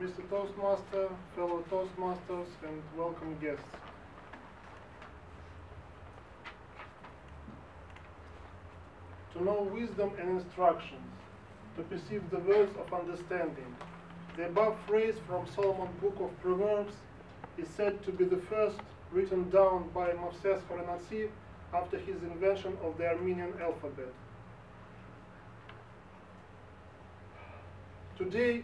Mr. Toastmaster, fellow Toastmasters, and welcome guests. To know wisdom and instructions, to perceive the words of understanding. The above phrase from Solomon's Book of Proverbs is said to be the first written down by Moses Khorenatsi after his invention of the Armenian alphabet. Today,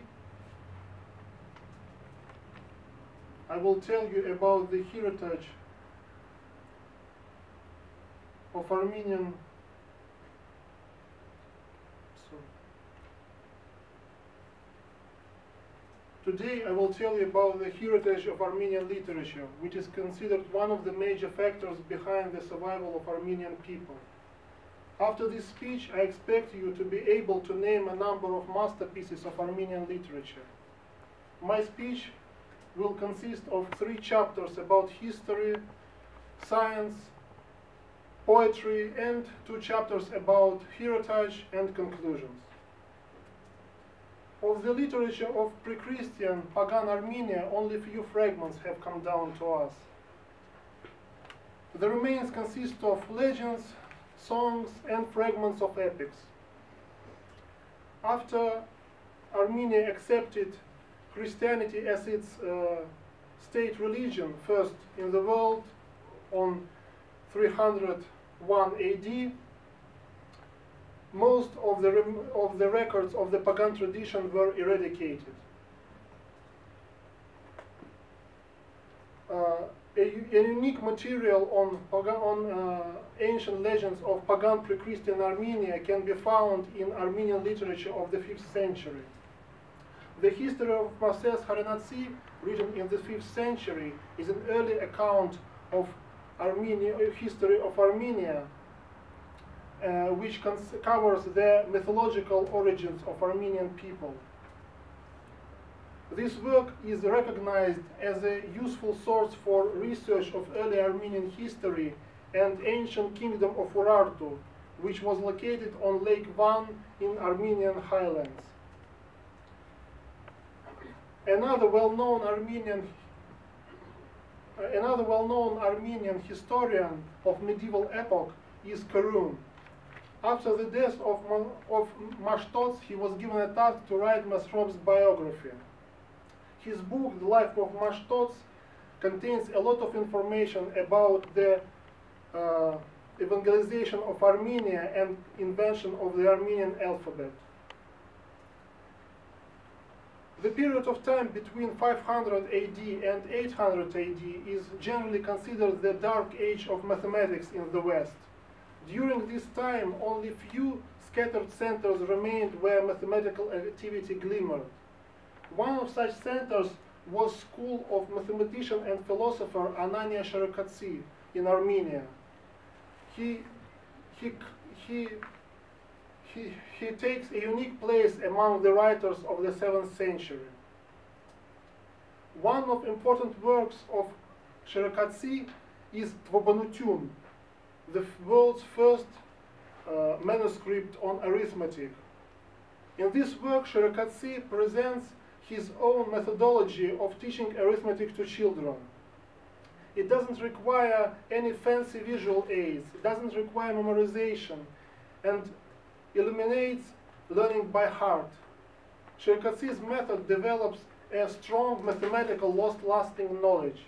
I will tell you about the heritage of Armenian. Today I will tell you about the heritage of Armenian literature, which is considered one of the major factors behind the survival of Armenian people. After this speech, I expect you to be able to name a number of masterpieces of Armenian literature. My speech will consist of three chapters about history, science, poetry, and two chapters about heritage and conclusions. Of the literature of pre-Christian pagan Armenia, only few fragments have come down to us. The remains consist of legends, songs, and fragments of epics. After Armenia accepted Christianity as its uh, state religion first in the world on 301 AD, most of the, of the records of the pagan tradition were eradicated. Uh, a, a, unique material on, pagan, on uh, ancient legends of pagan pre-Christian Armenia can be found in Armenian literature of the 5th century. The history of Moses Khorenatsi, written in the 5th century, is an early account of Armenia, history of Armenia, uh, which covers the mythological origins of Armenian people. This work is recognized as a useful source for research of early Armenian history and ancient kingdom of Urartu, which was located on Lake Van in Armenian highlands. Another well-known Armenian another well-known Armenian historian of medieval epoch is Koryun. After the death of, of Mashtots, he was given a task to write Mesrop's biography. His book, The Life of Mashtots, contains a lot of information about the uh, evangelization of Armenia and invention of the Armenian alphabet. The period of time between 500 AD and 800 AD is generally considered the dark age of mathematics in the West. During this time, only few scattered centers remained where mathematical activity glimmered. One of such centers was school of mathematician and philosopher Anania Shirakatsi in Armenia. He, he, he he, he takes a unique place among the writers of the 7th century. One of important works of Shirakatsi is Tvabanutyun, the world's first uh, manuscript on arithmetic. In this work, Shirakatsi presents his own methodology of teaching arithmetic to children. It doesn't require any fancy visual aids, it doesn't require memorization, and eliminates learning by heart. Shirakatsi's method develops a strong mathematical lost-lasting knowledge.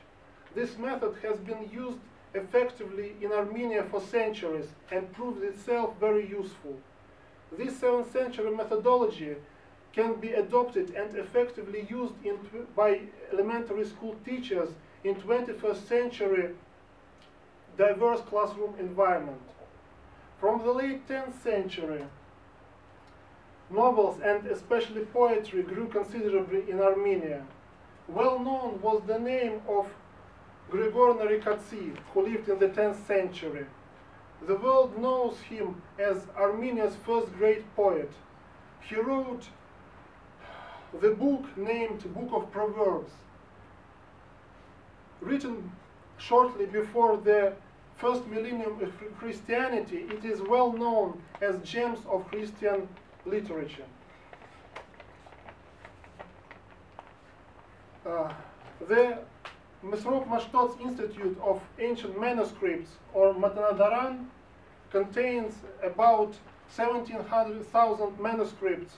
This method has been used effectively in Armenia for centuries and proved itself very useful. This 7th century methodology can be adopted and effectively used by elementary school teachers in 21st century diverse classroom environment. From the late 10th century, novels and especially poetry grew considerably in Armenia. Well known was the name of Grigor Narekatsi, who lived in the 10th century. The world knows him as Armenia's first great poet. He wrote the book named Book of Proverbs, written shortly before the first millennium of Christianity, it is well known as gems of Christian literature. Uh, the Mesrop Mashtots Institute of Ancient Manuscripts, or Matenadaran, contains about 1700,000 manuscripts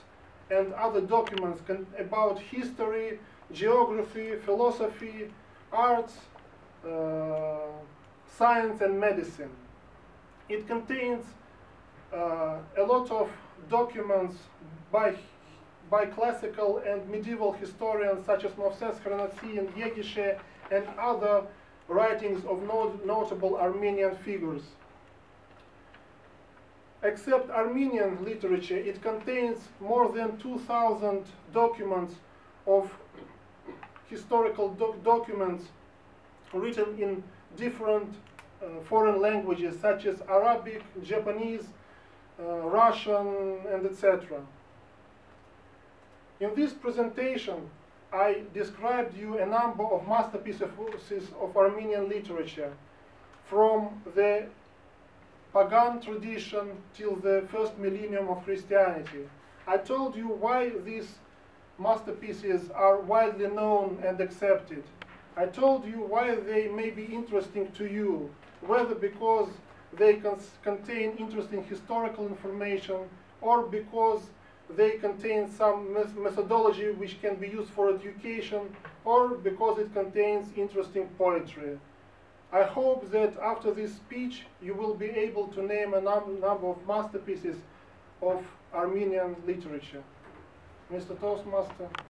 and other documents about history, geography, philosophy, arts, uh, science, and medicine. It contains uh, a lot of documents by, by classical and medieval historians such as Moses Khorenatsi and Yegishe and other writings of not- notable Armenian figures. Except Armenian literature, it contains more than 2,000 documents of historical doc- documents written in different uh, foreign languages such as Arabic, Japanese, uh, Russian, and etc. In this presentation, I described you a number of masterpieces of Armenian literature from the pagan tradition till the first millennium of Christianity. I told you why these masterpieces are widely known and accepted. I told you why they may be interesting to you, whether because they contain interesting historical information or because they contain some methodology which can be used for education or because it contains interesting poetry. I hope that after this speech you will be able to name a num- number of masterpieces of Armenian literature. Mr. Toastmaster.